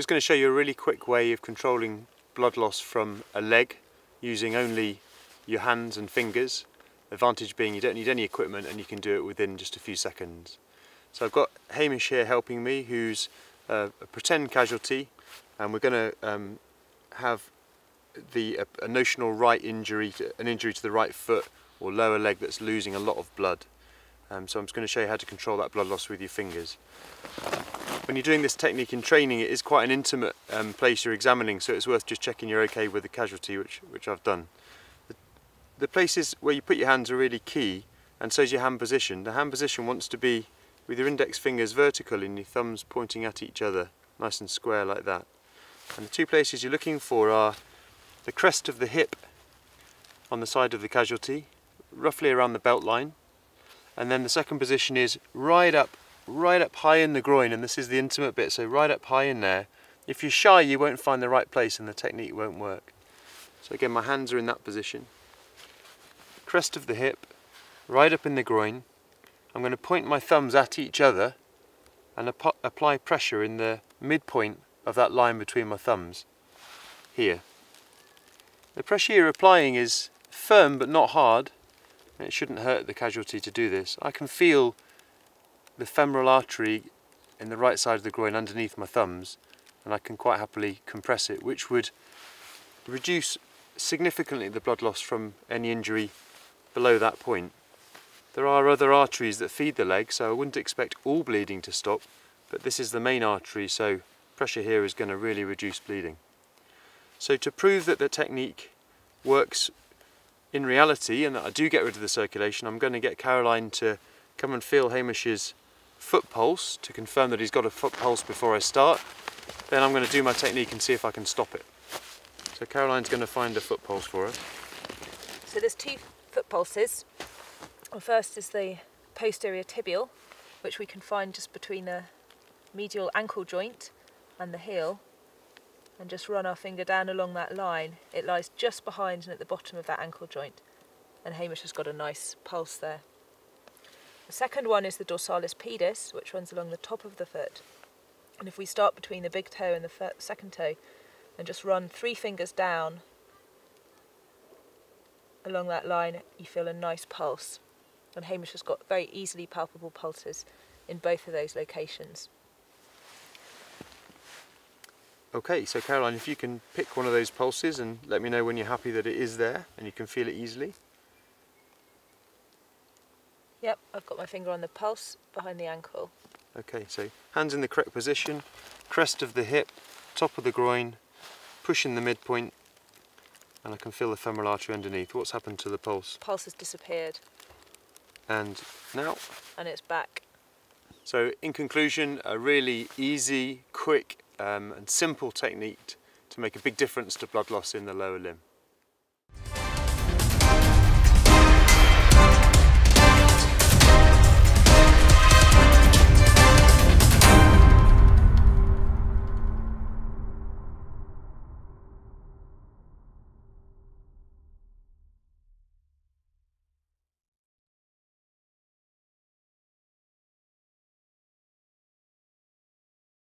Just going to show you a really quick way of controlling blood loss from a leg using only your hands and fingers. Advantage being you don't need any equipment and you can do it within just a few seconds. So I've got Hamish here helping me who's a, a pretend casualty and we're going to um, have the a, a, notional right injury, to, an injury to the right foot or lower leg that's losing a lot of blood. Um, so I'm just going to show you how to control that blood loss with your fingers. When you're doing this technique in training it is quite an intimate um, place you're examining so it's worth just checking you're okay with the casualty which, which I've done. The, the places where you put your hands are really key and so is your hand position. The hand position wants to be with your index fingers vertical and your thumbs pointing at each other nice and square like that. And the two places you're looking for are the crest of the hip on the side of the casualty roughly around the belt line and then the second position is right up right up high in the groin and this is the intimate bit so right up high in there. If you're shy you won't find the right place and the technique won't work. So again my hands are in that position. Crest of the hip right up in the groin. I'm going to point my thumbs at each other and ap apply pressure in the midpoint of that line between my thumbs here. The pressure you're applying is firm but not hard. It shouldn't hurt the casualty to do this. I can feel the femoral artery in the right side of the groin underneath my thumbs and I can quite happily compress it which would reduce significantly the blood loss from any injury below that point. There are other arteries that feed the leg so I wouldn't expect all bleeding to stop but this is the main artery so pressure here is going to really reduce bleeding. So to prove that the technique works in reality, and that I do get rid of the circulation, I'm going to get Caroline to come and feel Hamish's foot pulse to confirm that he's got a foot pulse before I start. Then I'm going to do my technique and see if I can stop it. So Caroline's going to find a foot pulse for us. So there's two foot pulses. The first is the posterior tibial, which we can find just between the medial ankle joint and the heel and just run our finger down along that line. It lies just behind and at the bottom of that ankle joint and Hamish has got a nice pulse there. The second one is the dorsalis pedis which runs along the top of the foot and if we start between the big toe and the second toe and just run three fingers down along that line you feel a nice pulse and Hamish has got very easily palpable pulses in both of those locations. Okay, so Caroline, if you can pick one of those pulses and let me know when you're happy that it is there and you can feel it easily. Yep, I've got my finger on the pulse behind the ankle. Okay, so hands in the correct position, crest of the hip, top of the groin, pushing the midpoint, and I can feel the femoral artery underneath. What's happened to the pulse? Pulse has disappeared. And now? And it's back. So in conclusion, a really easy, quick um, and simple technique to make a big difference to blood loss in the lower limb.